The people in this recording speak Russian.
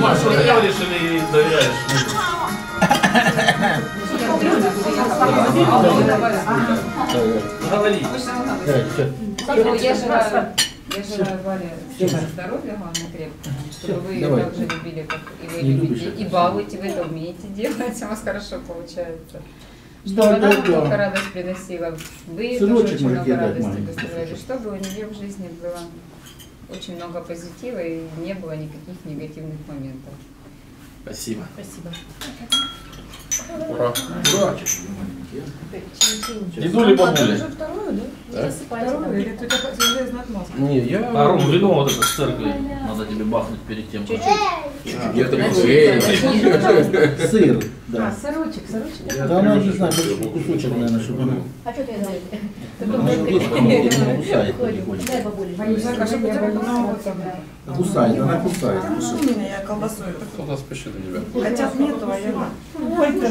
Маш, что ты говоришь или доверяешь? Говори. Я желаю, я желаю Вале здоровья, главное, крепко, чтобы вы ее Давай. так же любили, как и вы любите, и балуете, вы это умеете делать, у вас хорошо получается. Чтобы Да, она да, вам да. только радость приносила, вы ей Сыночек тоже очень много радости доставляли, чтобы у нее в жизни было очень много позитива и не было никаких негативных моментов. Спасибо. Спасибо. Ура. Чин-чин. Дедули, бабули. уже вторую, да? Да. Засыпайте Вторую или ты Не, я... А ром, вино вот это с церкви надо тебе бахнуть перед тем. как- Я Сыр, А, да. сырочек, сырочек. Да она, не знаю, больше кусочек, наверное, чтобы она... А что ты кусает потихоньку. Дай. Ванюшка, а там. Кусает, она кусает. У меня, я колбасу эту. Кто-то спешит у тебя. Котят нету, а я... Ой, ты